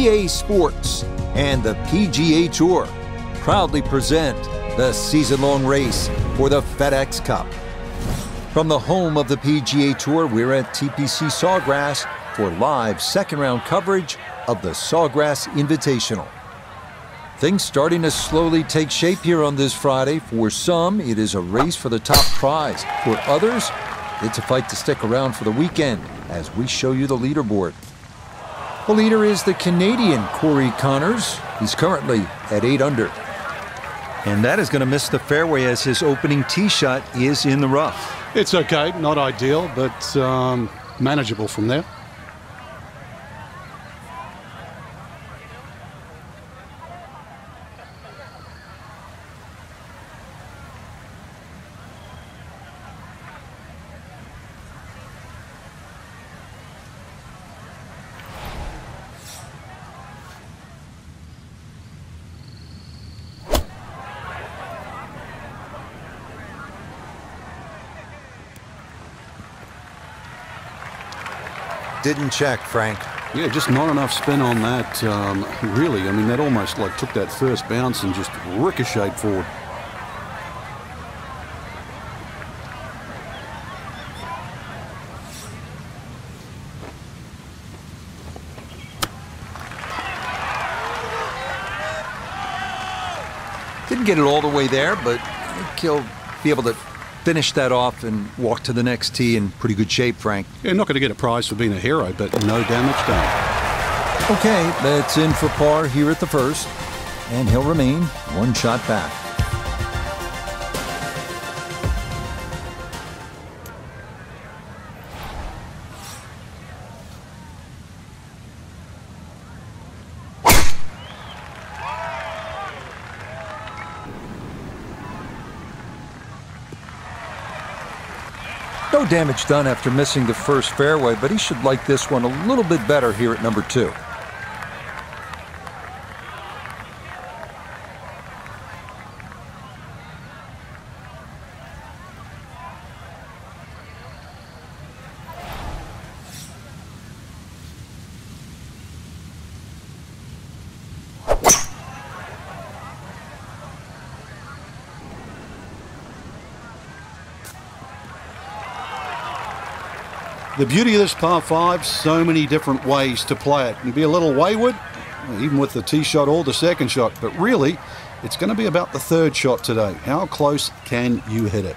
EA Sports and the PGA Tour proudly present the season long race for the FedEx Cup. From the home of the PGA Tour, we're at TPC Sawgrass for live second round coverage of the Sawgrass Invitational. Things starting to slowly take shape here on this Friday. For some, it is a race for the top prize. For others, it's a fight to stick around for the weekend as we show you the leaderboard. The leader is the Canadian Corey Conners. He's currently at 8 under. And that is going to miss the fairway as his opening tee shot is in the rough. It's okay, not ideal, but um, manageable from there. Didn't check, Frank. Yeah, just not enough spin on that. Um, really, I mean, that almost like took that first bounce and just ricocheted forward. Didn't get it all the way there, but I think he'll be able to finish that off and walk to the next tee in pretty good shape, Frank. Yeah, not going to get a prize for being a hero, but no damage done. Okay, that's in for par here at the first, and he'll remain one shot back. No damage done after missing the first fairway, but he should like this one a little bit better here at number two. The beauty of this par five, so many different ways to play it. Can be a little wayward, even with the tee shot or the second shot, but really, it's going to be about the third shot today. How close can you hit it?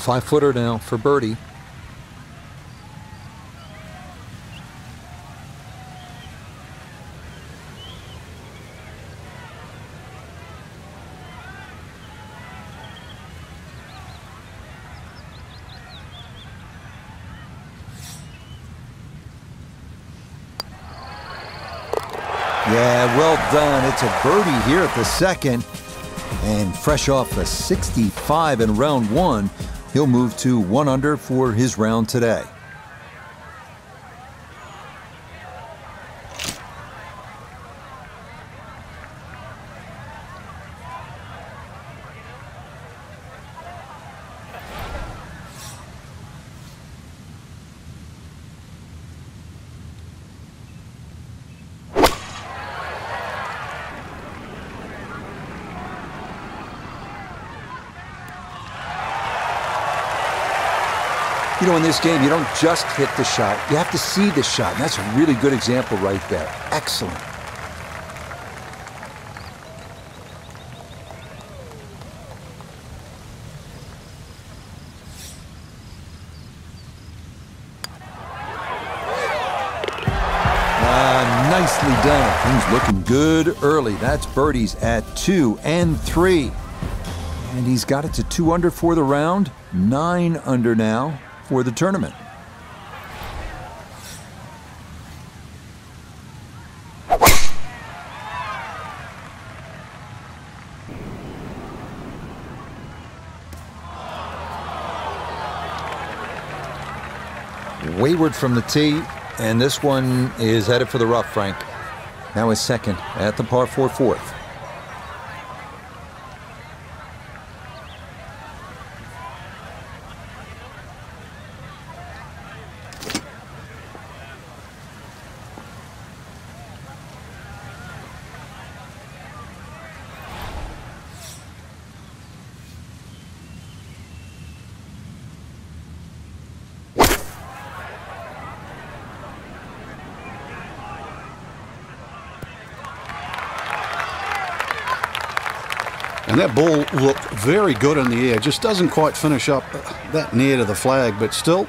Five footer now for birdie. Yeah, well done. It's a birdie here at the second. And fresh off a 65 in round one, he'll move to one under for his round today. This game, you don't just hit the shot. You have to see the shot. And that's a really good example right there. Excellent. Ah, nicely done. Things looking good early. That's birdies at two and three. And he's got it to two under for the round, nine under now for the tournament. Wayward from the tee, and this one is headed for the rough, Frank. Now his second at the par 4 fourth. And that ball looked very good in the air. Just doesn't quite finish up that near to the flag, but still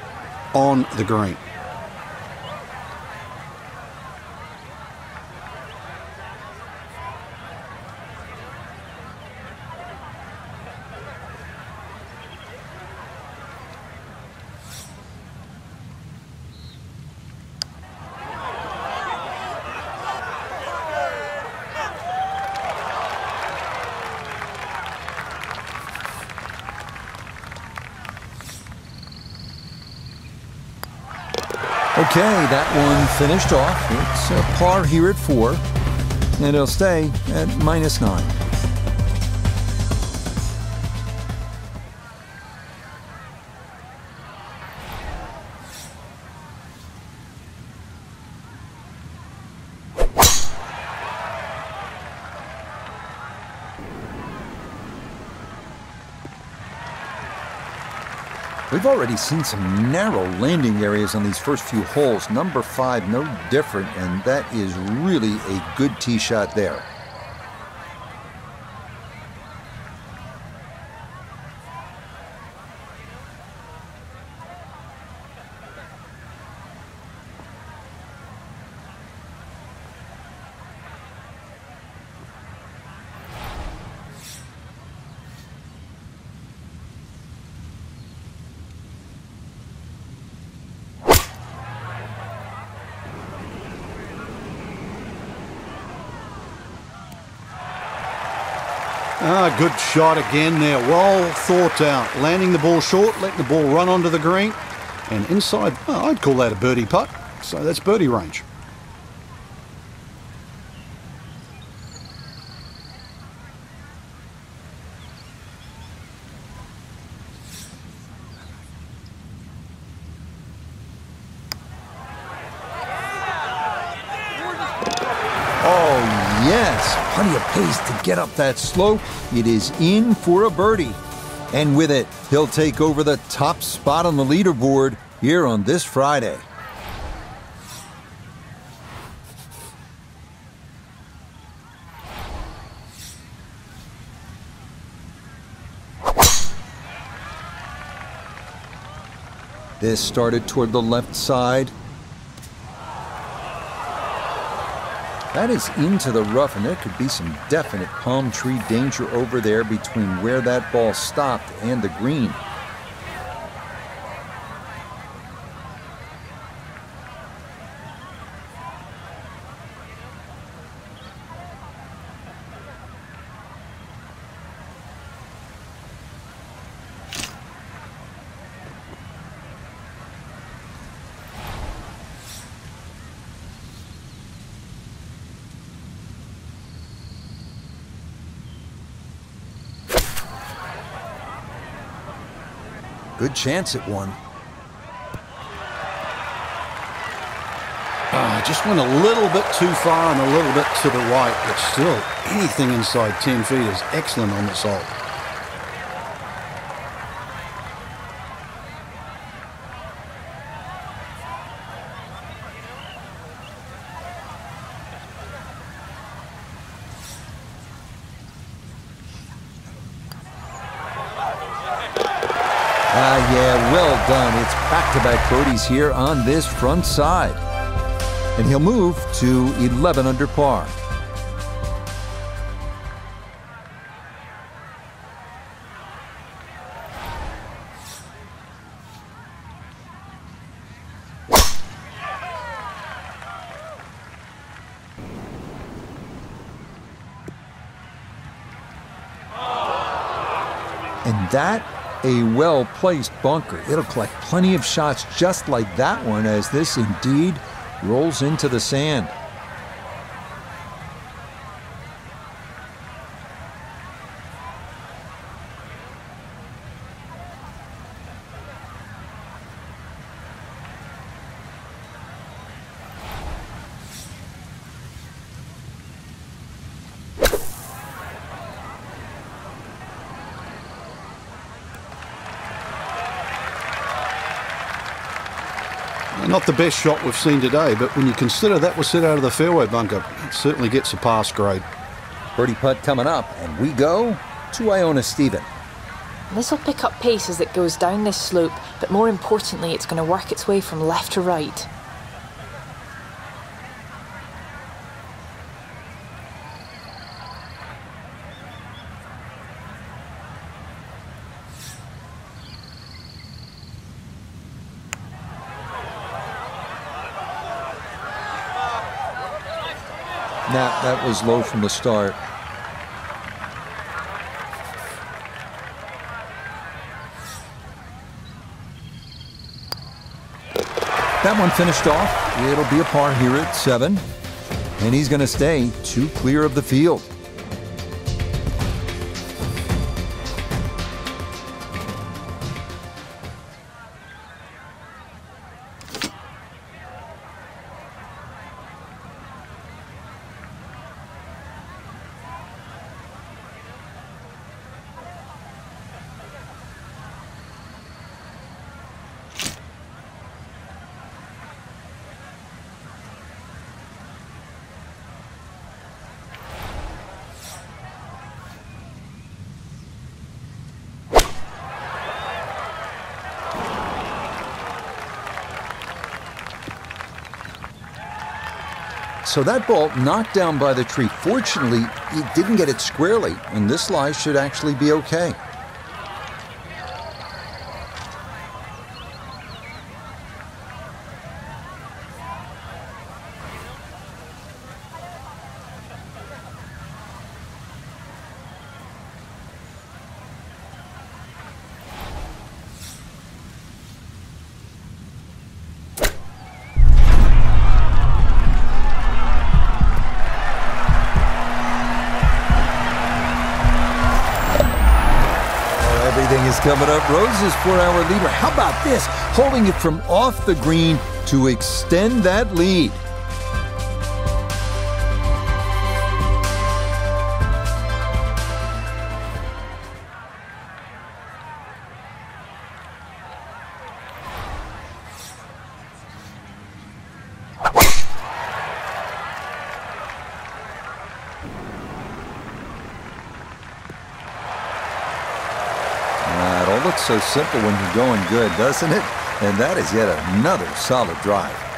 on the green. Okay, that one finished off. It's a par here at four, and it'll stay at minus nine. We've already seen some narrow landing areas on these first few holes. Number five, no different, and that is really a good tee shot there. Good shot again there. Well thought out. Landing the ball short, letting the ball run onto the green. And inside, oh, I'd call that a birdie putt. So that's birdie range. Oh, Plenty of pace to get up that slope. It is in for a birdie. And with it, he'll take over the top spot on the leaderboard here on this Friday. This started toward the left side. That is into the rough, and there could be some definite palm tree danger over there between where that ball stopped and the green. Good chance at one. Ah, just went a little bit too far and a little bit to the right, but still, anything inside 10 feet is excellent on this hole. Ah, yeah, well done. It's back-to-back birdies here on this front side. And he'll move to 11 under par. And that, a well placed bunker. It'll collect plenty of shots just like that one as this indeed rolls into the sand. Not the best shot we've seen today, but when you consider that was set out of the fairway bunker, it certainly gets a pass grade. Birdie putt coming up, and we go to Iona Stephen. This will pick up pace as it goes down this slope, but more importantly, it's going to work its way from left to right. That was low from the start. That one finished off. It'll be a par here at seven. And he's going to stay two clear of the field. So that ball knocked down by the tree. Fortunately, he didn't get it squarely, and this lie should actually be okay. Coming up roses for our leader. How about this? Holding it from off the green to extend that lead. So simple when you're going good, doesn't it? And that is yet another solid drive.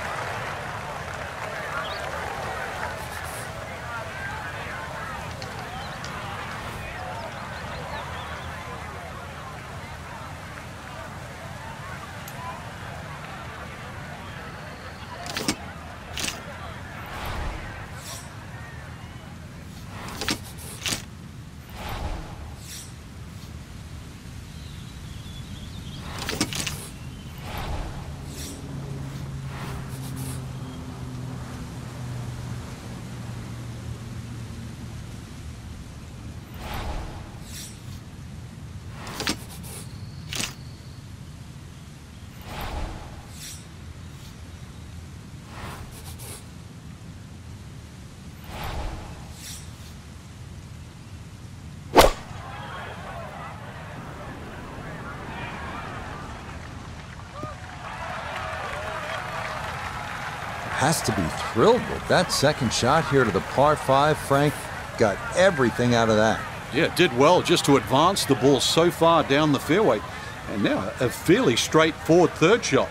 Has to be thrilled with that second shot here to the par five. Frank got everything out of that. Yeah, did well just to advance the ball so far down the fairway. And now a fairly straightforward third shot.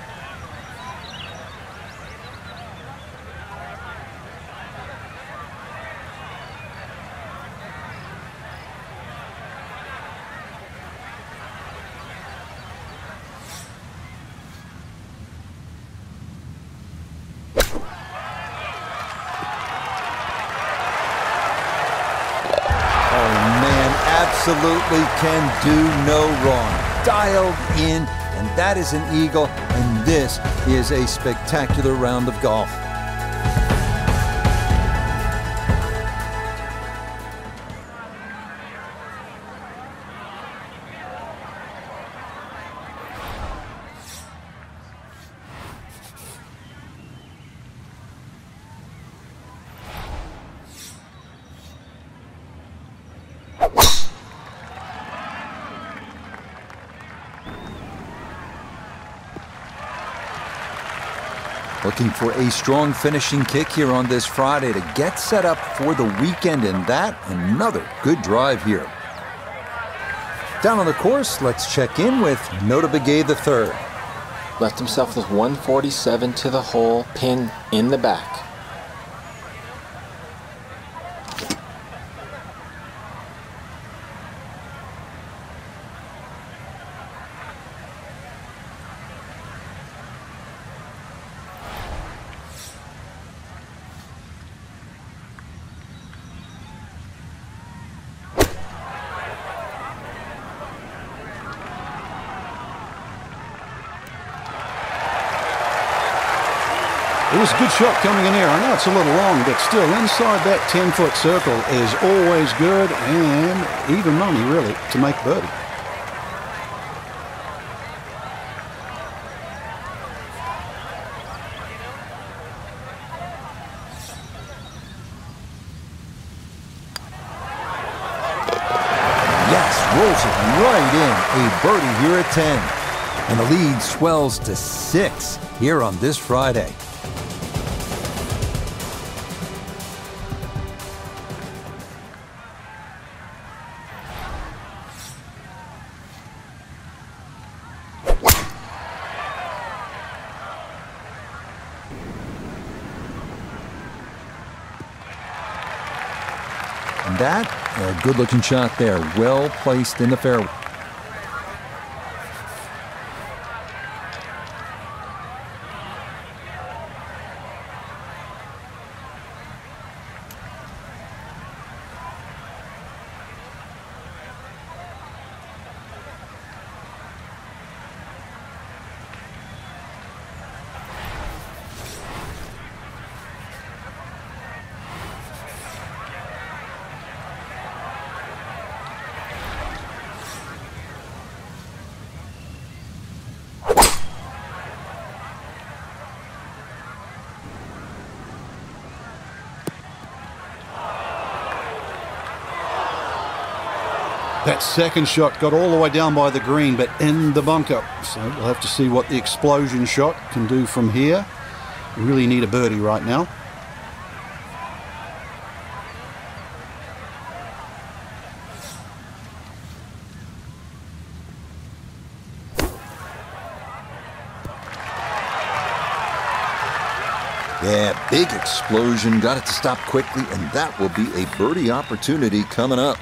Absolutely can do no wrong. Dialed in, and that is an eagle, and this is a spectacular round of golf. Looking for a strong finishing kick here on this Friday to get set up for the weekend, and that another good drive here. Down on the course, let's check in with Notah Begay III. Left himself with 147 to the hole, pin in the back. Was a good shot coming in here. I know it's a little long, but still inside that 10-foot circle is always good and even money, really, to make birdie. Yes, rolls it right in. A birdie here at 10. And the lead swells to six here on this Friday. Good looking shot there. Well placed in the fairway. That second shot got all the way down by the green, but in the bunker. So we'll have to see what the explosion shot can do from here. We really need a birdie right now. Yeah, big explosion. Got it to stop quickly, and that will be a birdie opportunity coming up.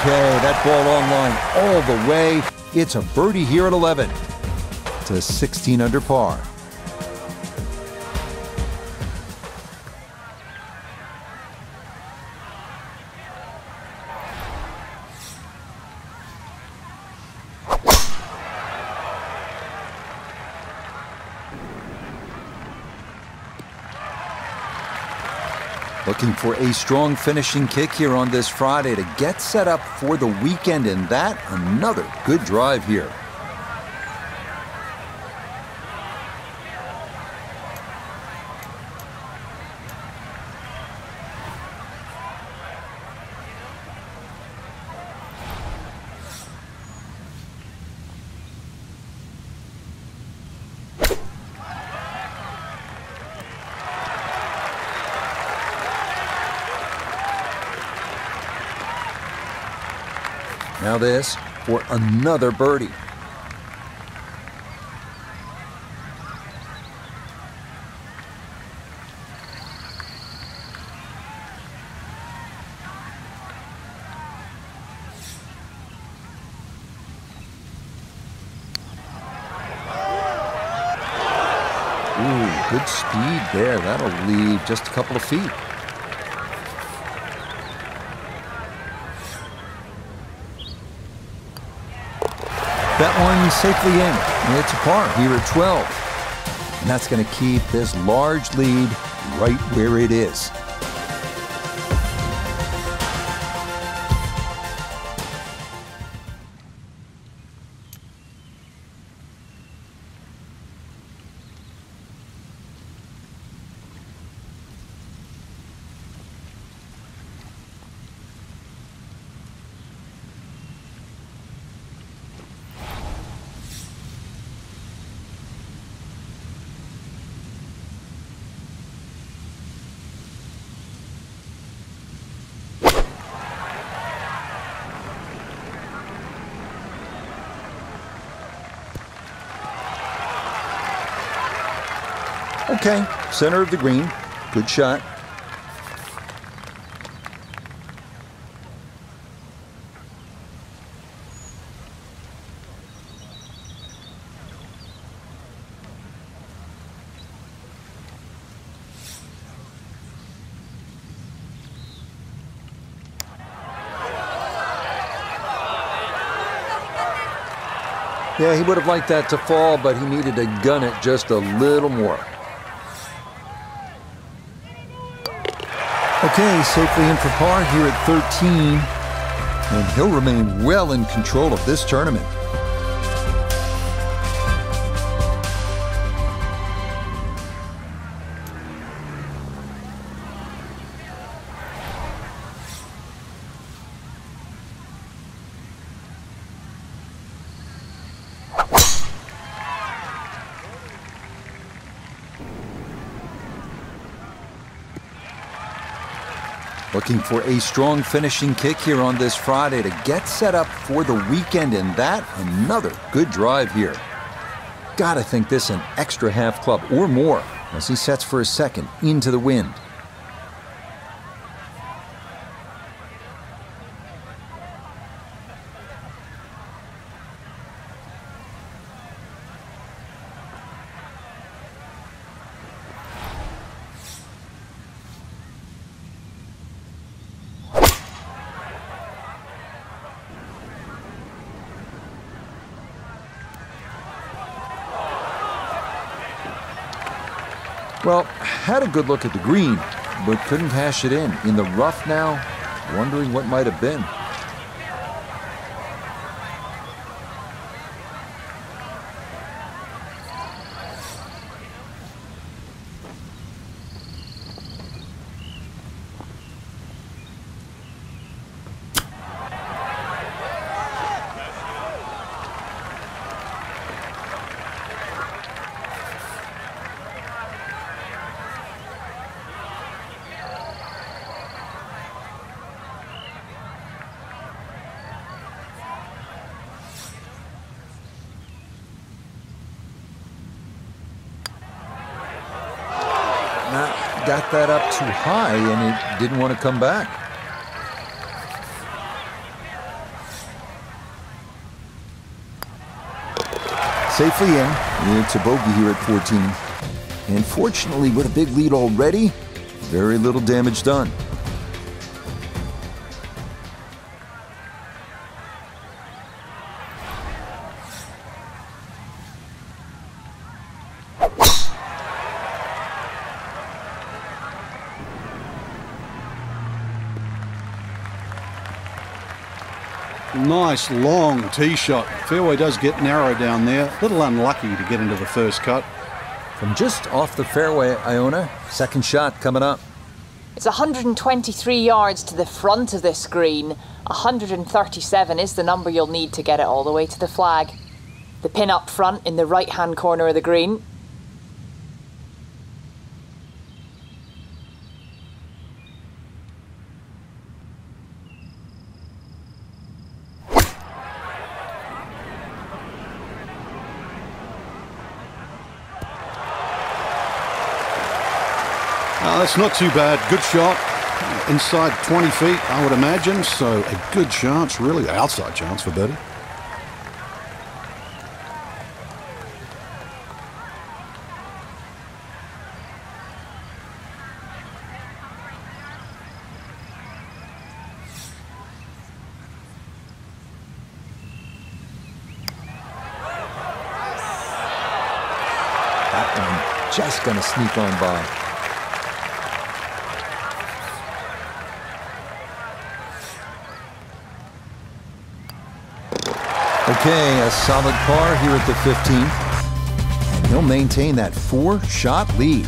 Okay, that ball online all the way. It's a birdie here at 11 to 16 under par. Looking for a strong finishing kick here on this Friday to get set up for the weekend, and that another good drive here. This for another birdie. Ooh, good speed there. That'll leave just a couple of feet. That one safely in. It's a par here at 12. And that's going to keep this large lead right where it is. Okay, center of the green. Good shot. Yeah, he would have liked that to fall, but he needed to gun it just a little more. Okay, safely in for par here at 13. And he'll remain well in control of this tournament. Looking for a strong finishing kick here on this Friday to get set up for the weekend, and that another good drive here. Gotta think this an extra half club or more as he sets for a second into the wind. Well, had a good look at the green, but couldn't hash it in. In the rough now, wondering what might have been. Not got that up too high, and it didn't want to come back. Safely in. It's a bogey here at 14. And fortunately, with a big lead already, very little damage done. Nice long tee shot. Fairway does get narrow down there. A little unlucky to get into the first cut. From just off the fairway, Iona, second shot coming up. It's 123 yards to the front of this green. 137 is the number you'll need to get it all the way to the flag. The pin up front in the right hand corner of the green. That's not too bad. Good shot. Inside 20 feet, I would imagine. So a good chance, really outside chance for birdie. Just going to sneak on by. Okay, a solid par here at the 15th. And he'll maintain that four-shot lead.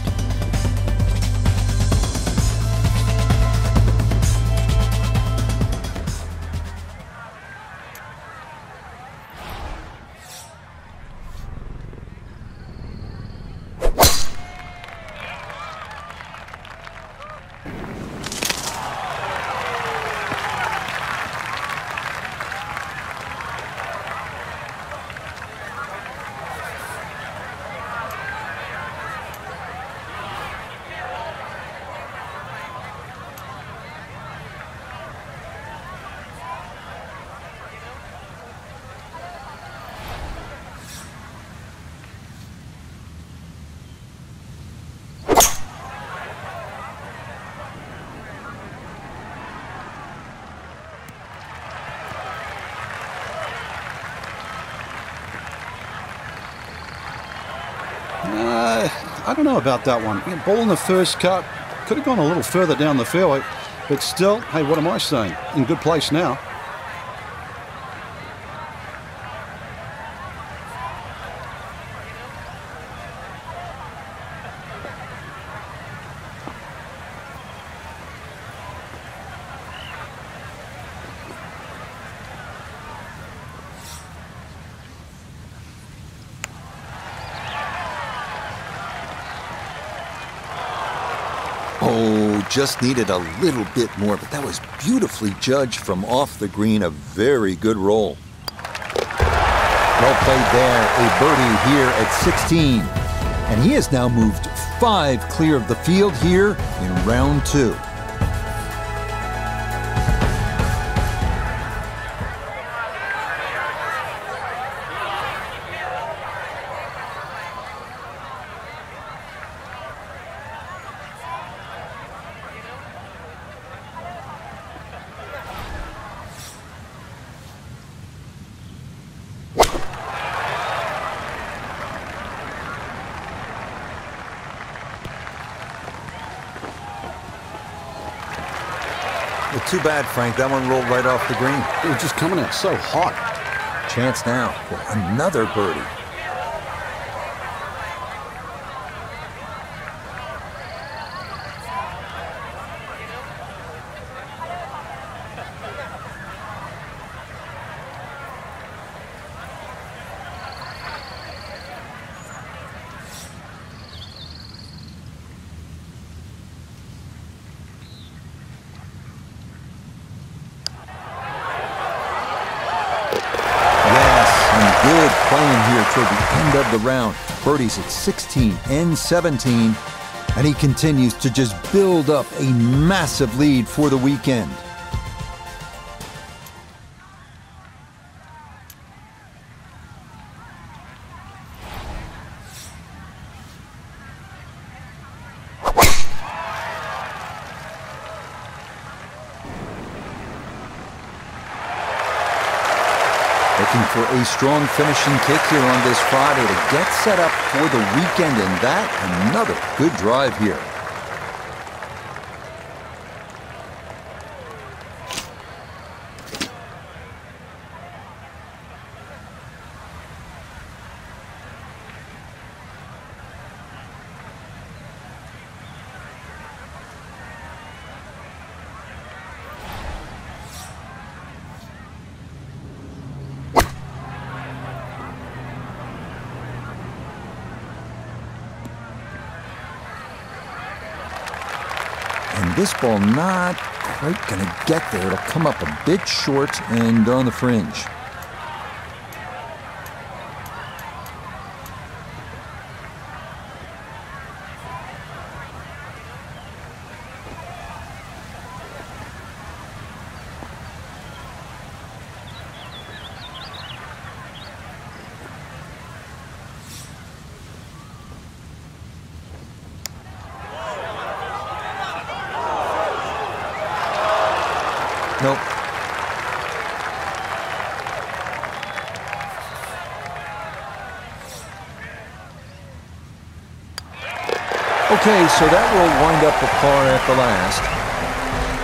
I don't know about that one. Ball in the first cut. Could have gone a little further down the fairway. But still, hey, what am I saying? In good place now. Oh, just needed a little bit more, but that was beautifully judged from off the green. A very good roll. Well played there. A birdie here at 16. And he has now moved five clear of the field here in round two. Well, too bad, Frank. That one rolled right off the green. It was just coming out so hot. Chance now for another birdie. Yes, and good playing here toward the round. Birdies at 16 and 17, and he continues to just build up a massive lead for the weekend. Strong finishing kick here on this Friday to get set up for the weekend, and that another good drive here. And this ball not quite going to get there. It'll come up a bit short and on the fringe. Okay, so that will wind up the par at the last.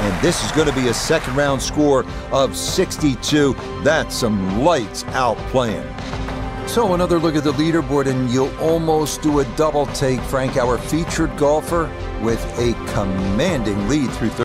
And this is going to be a second round score of 62. That's some lights out playing. So another look at the leaderboard, and you'll almost do a double take, Frank, our featured golfer with a commanding lead through